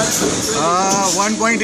Uh, 1.8